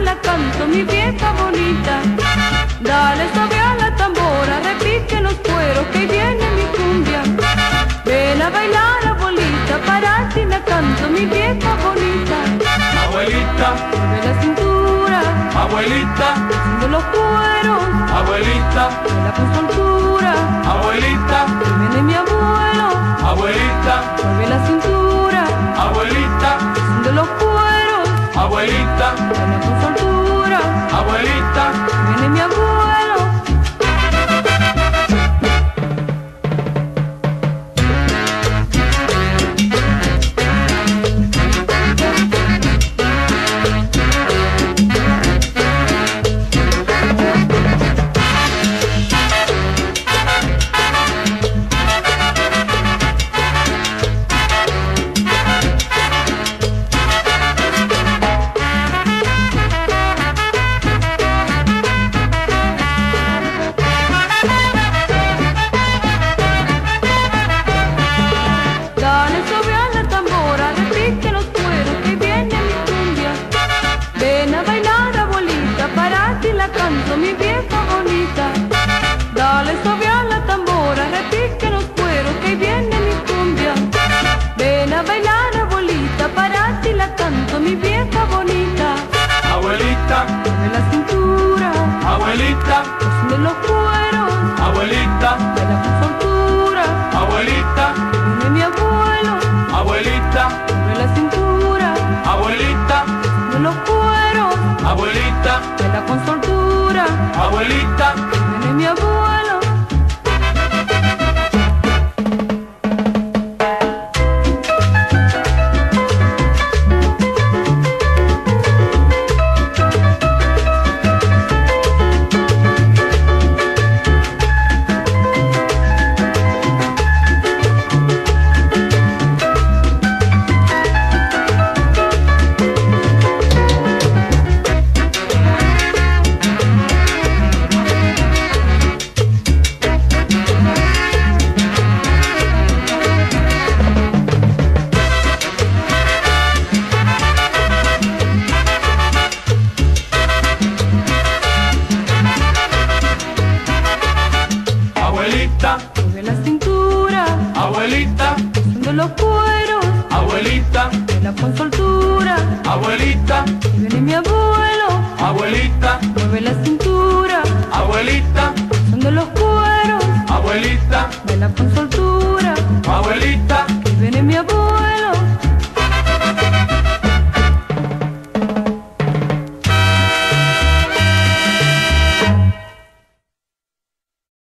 la canto, mi vieja bonita. Dale sobre a la tambora, repique los cueros que viene mi cumbia. Ven a bailar, abuelita, para ti la canto, mi vieja bonita. Abuelita, de la cintura. Abuelita, de los cueros. Abuelita, de la consultura. Abuelita, que viene mi abuelo. Abuelita, mueve la cintura. Abuelita, de los cueros. Abuelita, abuelita, abuelita, haciendo los cueros, abuelita, de la soltura. abuelita, Viene mi abuelo, abuelita, mueve la cintura. abuelita, de los cueros, abuelita, de la consoltura, abuelita, la cintura, abuelita, haciendo los cueros, abuelita, de la consoltura, abuelita, viene mi abuelo. abuelita, Mueve la cintura, abuelita, haciendo los cueros, abuelita, de la consoltura, abuelita,